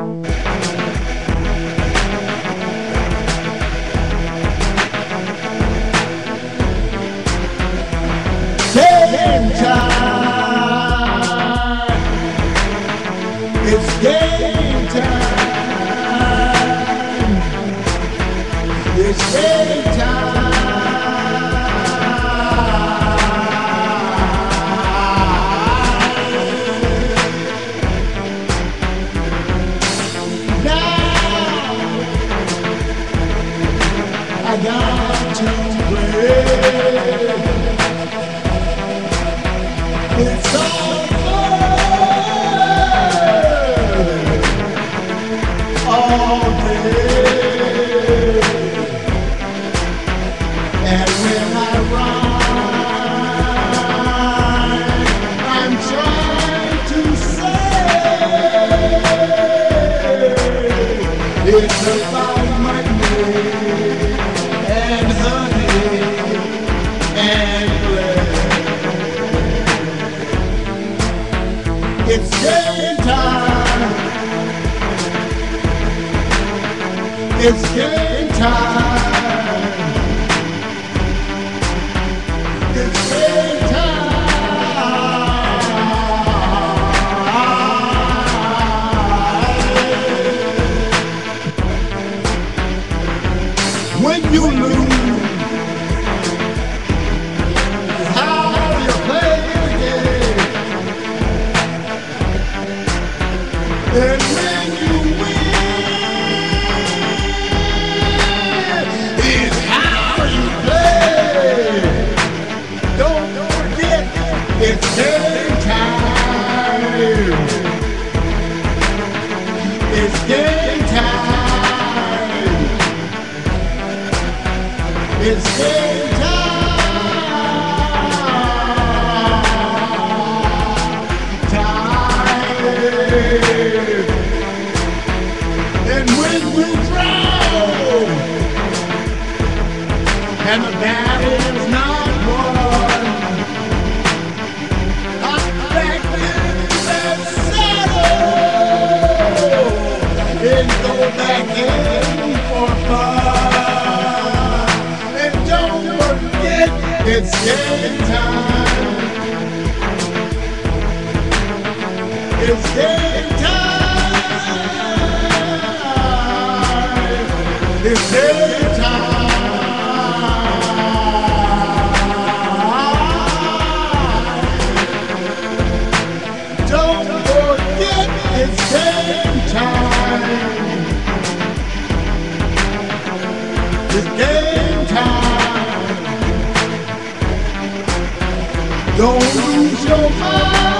Game I got to. It's over It's game time. It's game game time. It's game time. Time. And when we drown, and the battle's not it's game time. It's game time. It's game. It's game time. Don't lose your mind.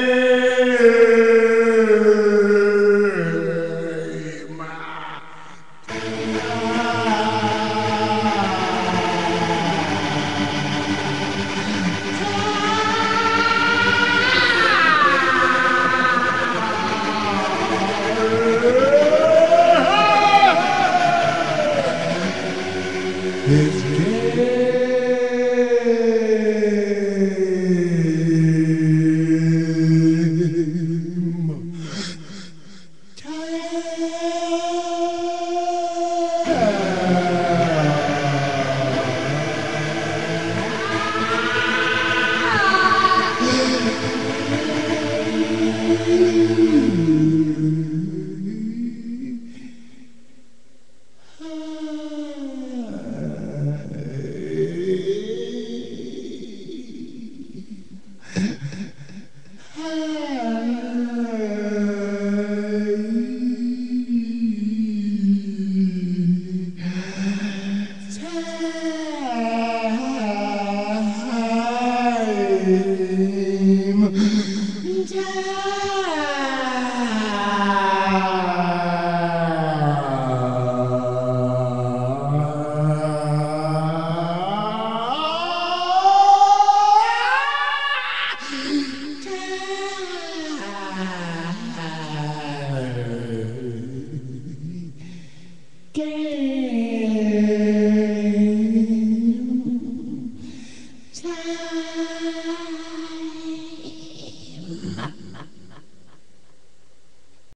It's Yeah.